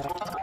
Thank you.